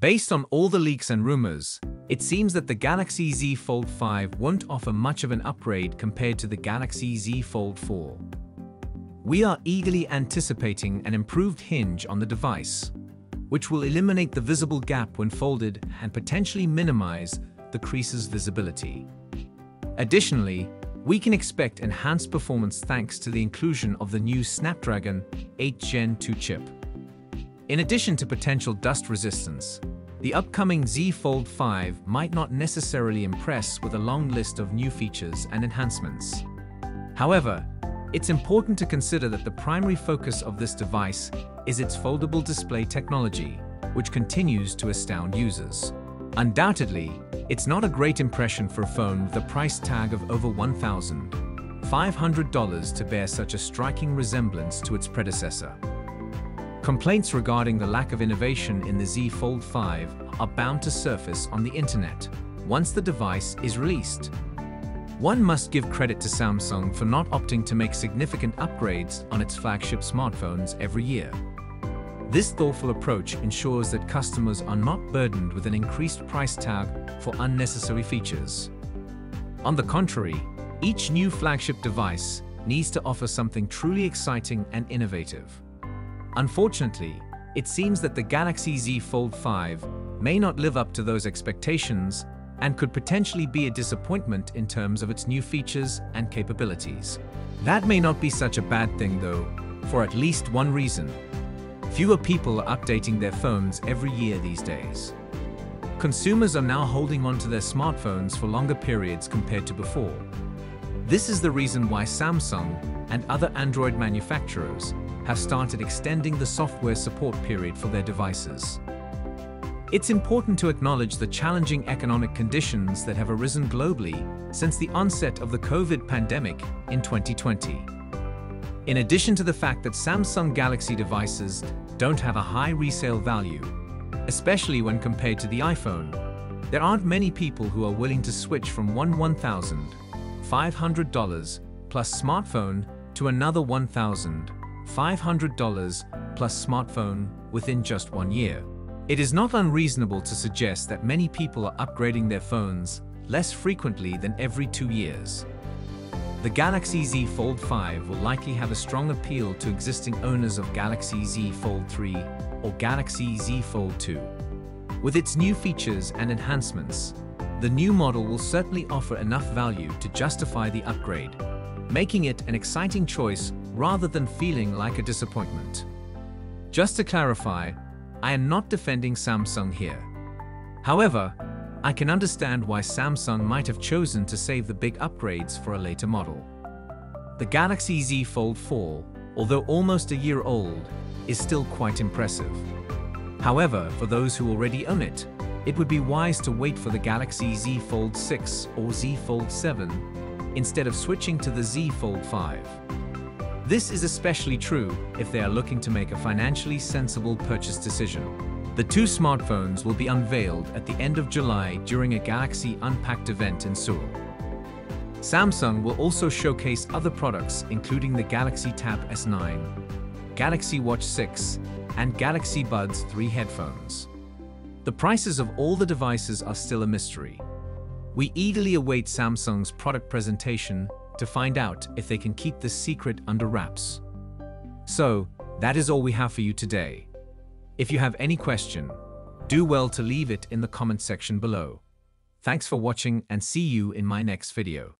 Based on all the leaks and rumors, it seems that the Galaxy Z Fold 5 won't offer much of an upgrade compared to the Galaxy Z Fold 4. We are eagerly anticipating an improved hinge on the device, which will eliminate the visible gap when folded and potentially minimize the crease's visibility. Additionally, we can expect enhanced performance thanks to the inclusion of the new Snapdragon 8 Gen 2 chip. In addition to potential dust resistance, the upcoming Z Fold 5 might not necessarily impress with a long list of new features and enhancements. However, it's important to consider that the primary focus of this device is its foldable display technology, which continues to astound users. Undoubtedly, it's not a great impression for a phone with a price tag of over $1,500 to bear such a striking resemblance to its predecessor. Complaints regarding the lack of innovation in the Z Fold 5 are bound to surface on the internet once the device is released. One must give credit to Samsung for not opting to make significant upgrades on its flagship smartphones every year. This thoughtful approach ensures that customers are not burdened with an increased price tag for unnecessary features. On the contrary, each new flagship device needs to offer something truly exciting and innovative. Unfortunately, it seems that the Galaxy Z Fold 5 may not live up to those expectations and could potentially be a disappointment in terms of its new features and capabilities. That may not be such a bad thing though, for at least one reason. Fewer people are updating their phones every year these days. Consumers are now holding onto their smartphones for longer periods compared to before. This is the reason why Samsung and other Android manufacturers have started extending the software support period for their devices. It's important to acknowledge the challenging economic conditions that have arisen globally since the onset of the COVID pandemic in 2020. In addition to the fact that Samsung Galaxy devices don't have a high resale value, especially when compared to the iPhone, there aren't many people who are willing to switch from one $1,500 plus smartphone to another $1,500 plus smartphone within just one year. It is not unreasonable to suggest that many people are upgrading their phones less frequently than every two years. The Galaxy Z Fold 5 will likely have a strong appeal to existing owners of Galaxy Z Fold 3 or Galaxy Z Fold 2. With its new features and enhancements, the new model will certainly offer enough value to justify the upgrade, making it an exciting choice rather than feeling like a disappointment. Just to clarify, I am not defending Samsung here. However, I can understand why Samsung might have chosen to save the big upgrades for a later model. The Galaxy Z Fold 4, although almost a year old, is still quite impressive. However, for those who already own it, it would be wise to wait for the Galaxy Z Fold 6 or Z Fold 7 instead of switching to the Z Fold 5. This is especially true if they are looking to make a financially sensible purchase decision. The two smartphones will be unveiled at the end of July during a Galaxy Unpacked event in Seoul. Samsung will also showcase other products including the Galaxy Tab S9, Galaxy Watch 6, and Galaxy Buds 3 headphones. The prices of all the devices are still a mystery. We eagerly await Samsung's product presentation to find out if they can keep this secret under wraps. So, that is all we have for you today. If you have any question, do well to leave it in the comment section below. Thanks for watching and see you in my next video.